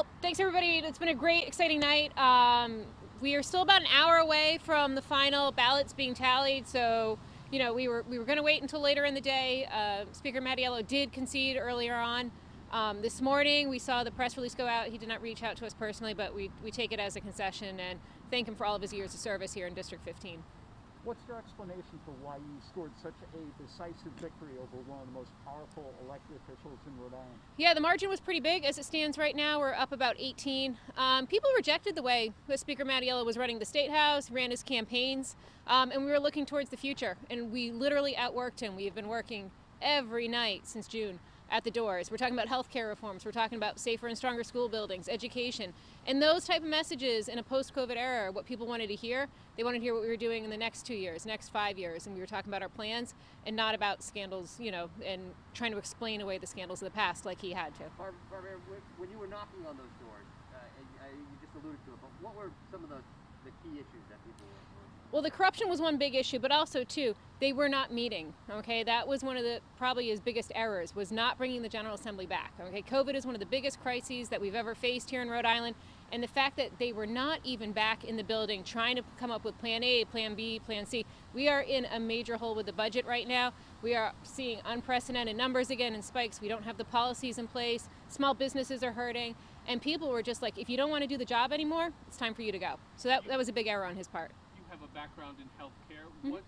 Well, thanks everybody. It's been a great, exciting night. Um, we are still about an hour away from the final ballots being tallied, so you know we were we were going to wait until later in the day. Uh, Speaker Mattiello did concede earlier on. Um, this morning, we saw the press release go out. He did not reach out to us personally, but we, we take it as a concession and thank him for all of his years of service here in District 15. What's your explanation for why you scored such a decisive victory over one of the most powerful elected officials in Rhode Island? Yeah, the margin was pretty big. As it stands right now, we're up about 18. Um, people rejected the way that Speaker Mattiello was running the State House, ran his campaigns, um, and we were looking towards the future. And we literally outworked him. We've been working every night since June at the doors. We're talking about healthcare reforms. We're talking about safer and stronger school buildings, education, and those type of messages in a post-COVID era. What people wanted to hear, they wanted to hear what we were doing in the next two years, next five years, and we were talking about our plans and not about scandals, you know, and trying to explain away the scandals of the past like he had to. Barbara, when you were knocking on those doors, uh, you just alluded to it, but what were some of the, the key issues that people were? Well, the corruption was one big issue, but also too, they were not meeting. Okay, that was one of the probably his biggest errors was not bringing the General Assembly back. Okay, COVID is one of the biggest crises that we've ever faced here in Rhode Island, and the fact that they were not even back in the building trying to come up with Plan A, Plan B, Plan C. We are in a major hole with the budget right now. We are seeing unprecedented numbers again and spikes. We don't have the policies in place. Small businesses are hurting, and people were just like, if you don't want to do the job anymore, it's time for you to go. So that that was a big error on his part You have a background in healthcare. Mm-hmm. What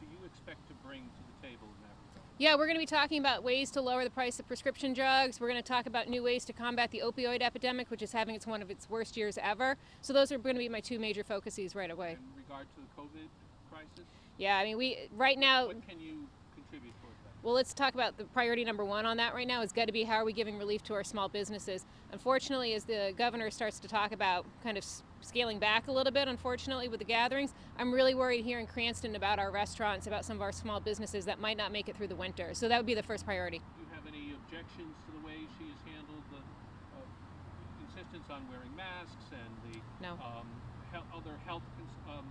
do you expect to bring to the table in that regard? Yeah, we're going to be talking about ways to lower the price of prescription drugs. We're going to talk about new ways to combat the opioid epidemic, which is having its one of its worst years ever. So those are going to be my two major focuses right away. In regard to the COVID crisis? Yeah, I mean, we right now. What can you contribute? Well, let's talk about the priority number one on that right now is got to be how are we giving relief to our small businesses. Unfortunately, as the governor starts to talk about kind of scaling back a little bit, unfortunately, with the gatherings. I'm really worried here in Cranston about our restaurants, about some of our small businesses that might not make it through the winter. So that would be the first priority. Do you have any objections to the way she has handled the uh, insistence on wearing masks and the no. um, he other health um,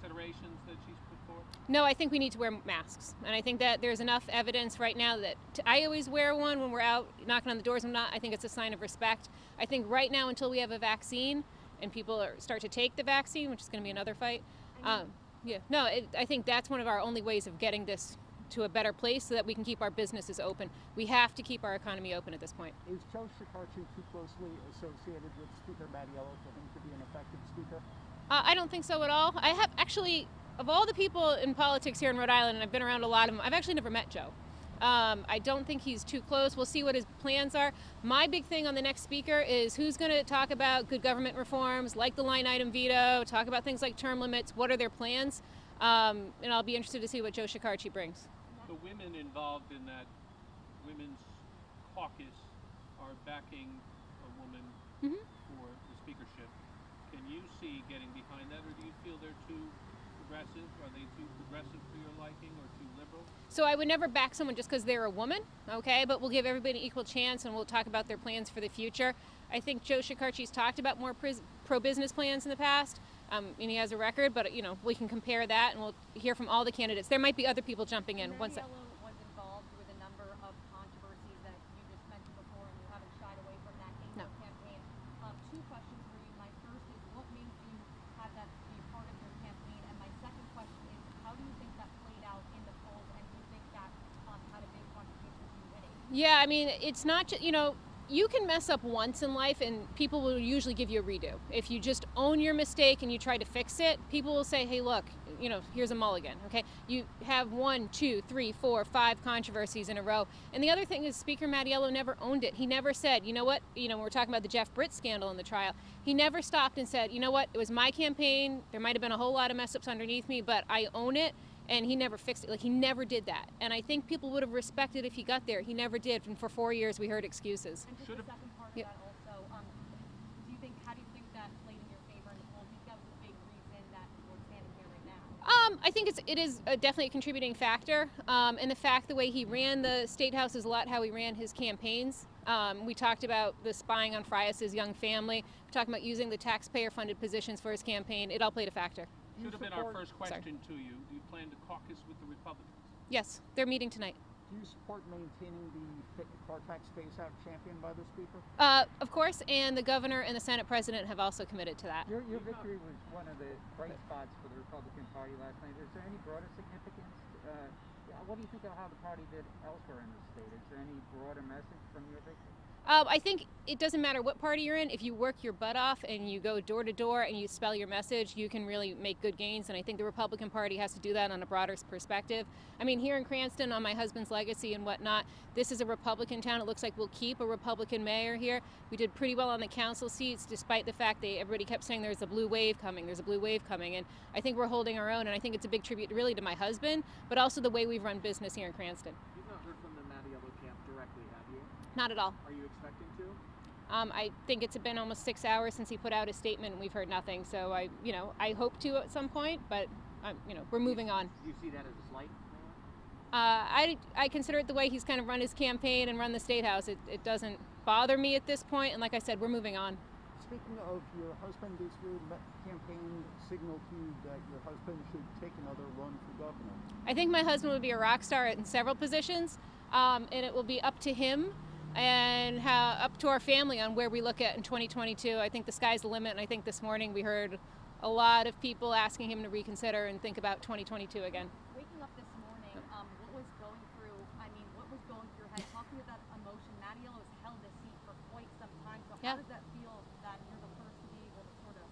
considerations that she's put forward? No, I think we need to wear masks. And I think that there's enough evidence right now that I always wear one when we're out knocking on the doors. I'm not. I think it's a sign of respect. I think right now, until we have a vaccine, and people are, start to take the vaccine, which is going to be another fight. Um, yeah, no, it, I think that's one of our only ways of getting this to a better place so that we can keep our businesses open. We have to keep our economy open at this point. Is Joe Shekarchi too closely associated with Speaker Mattiello for him to be an effective speaker? Uh, I don't think so at all. I have actually, of all the people in politics here in Rhode Island, and I've been around a lot of them, I've actually never met Joe. Um, I don't think he's too close. We'll see what his plans are. My big thing on the next speaker is who's going to talk about good government reforms, like the line item veto, talk about things like term limits. What are their plans? Um, and I'll be interested to see what Joe Shekarchi brings. The women involved in that women's caucus are backing a woman mm -hmm. for the speakership. Can you see getting behind that, or do you feel they're too progressive? Are they too progressive for your liking, or too liberal? So I would never back someone just because they're a woman, okay? But we'll give everybody an equal chance and we'll talk about their plans for the future. I think Joe Shekarchi's talked about more pro-business plans in the past, um, and he has a record, but you know we can compare that and we'll hear from all the candidates. There might be other people jumping in. Once was involved with a number of controversies that you just mentioned before, and you haven't shied away from that in no. your campaign. Um, two questions for you. My first is, what made you have that be part of your campaign? And my second question is, how do you think that played out in the polls, and do you think that um, had a big contribution to you winning? Yeah, I mean, it's not just you know you can mess up once in life and people will usually give you a redo. If you just own your mistake and you try to fix it, people will say, hey, look, you know, here's a mulligan, okay? You have one, two, three, four, five controversies in a row. And the other thing is Speaker Mattiello never owned it. He never said, you know what, you know, we're talking about the Jeff Britt scandal in the trial. He never stopped and said, you know what, it was my campaign. There might have been a whole lot of mess ups underneath me, but I own it and he never fixed it. Like he never did that. And I think people would have respected if he got there. He never did. And for four years, we heard excuses. And just the second part of that also, um, do you think? How do you think that played in your favor in the polls? that was a big reason that we're standing here right now. Um, I think it's it is a definitely a contributing factor, um, and the fact the way he ran the state house is a lot how he ran his campaigns. Um, we talked about the spying on Frias's young family. We're talking about using the taxpayer-funded positions for his campaign. It all played a factor. Should have been our first question Sorry. to you. Do you plan to caucus with the Republicans? Yes, they're meeting tonight. do you support maintaining the fa- car tax phase-out championed by the speaker? Uh, of course, and the governor and the Senate president have also committed to that. Your, your victory was one of the bright spots for the Republican Party last night. Is there any broader significance? Uh, what do you think of how the party did elsewhere in the state? Is there any broader message from your victory? Um, I think it doesn't matter what party you're in. If you work your butt off and you go door to door and you spell your message, you can really make good gains. And I think the Republican Party has to do that on a broader perspective. I mean, here in Cranston, on my husband's legacy and whatnot, this is a Republican town. It looks like we'll keep a Republican mayor here. We did pretty well on the council seats, despite the fact that everybody kept saying there's a blue wave coming, there's a blue wave coming. And I think we're holding our own. And I think it's a big tribute really to my husband, but also the way we've run business here in Cranston. You've not heard from the Mattiello camp directly, have you? Not at all. Are you expecting to? Um, I think it's been almost six hours since he put out a statement, and we've heard nothing. So I, you know, I hope to at some point, but um, you know, we're moving on. Do you see that as a slight? Uh, I, I consider it the way he's kind of run his campaign and run the state house. It, it doesn't bother me at this point, and like I said, we're moving on. Speaking of your husband, is your campaign signal to you that your husband should take another run for governor? I think my husband would be a rock star in several positions, um, and it will be up to him and how, up to our family on where we look at in 2022. I think the sky's the limit, and I think this morning we heard a lot of people asking him to reconsider and think about 2022 again. Waking up this morning, um, what was going through, I mean, what was going through your head? Talking about emotion. Mattiello has held this seat for quite some time, so Yeah. how does that feel that you're the first to be able to sort of,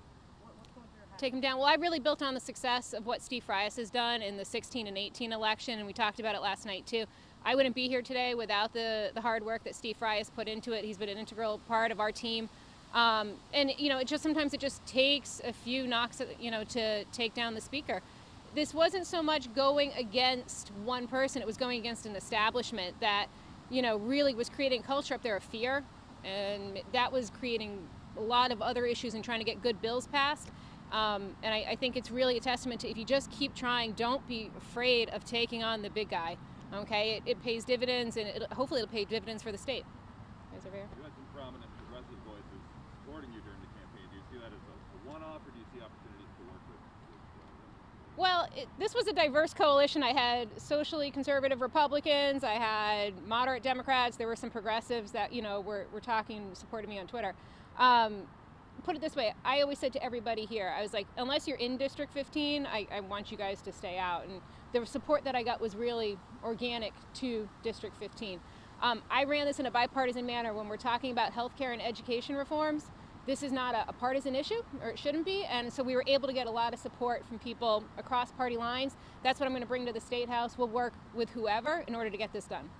what, what's going through your head? take him down. Well, I really built on the success of what Steve Frias has done in the 16 and 18 election, and we talked about it last night too. I wouldn't be here today without the, the hard work that Steve Fry has put into it. He's been an integral part of our team. Um, and you know, it just sometimes it just takes a few knocks, you know, to take down the speaker. This wasn't so much going against one person; it was going against an establishment that, you know, really was creating culture up there of fear, and that was creating a lot of other issues and trying to get good bills passed. Um, and I, I think it's really a testament to if you just keep trying, don't be afraid of taking on the big guy. Okay, it, it pays dividends, and it, hopefully it'll pay dividends for the state. Guys over here. You had some prominent progressive voices supporting you during the campaign. Do you see that as a, a one-off, or do you see opportunities to work with? with Well, it, this was a diverse coalition. I had socially conservative Republicans, I had moderate Democrats, there were some progressives that, you know, were, were talking, supported me on Twitter. Um, put it this way I always said to everybody here, I was like, unless you're in District 15, I, I want you guys to stay out. And the support that I got was really organic to District 15. Um, I ran this in a bipartisan manner when we're talking about healthcare and education reforms. This is not a, a partisan issue, or it shouldn't be, and so we were able to get a lot of support from people across party lines. That's what I'm going to bring to the State House. We'll work with whoever in order to get this done.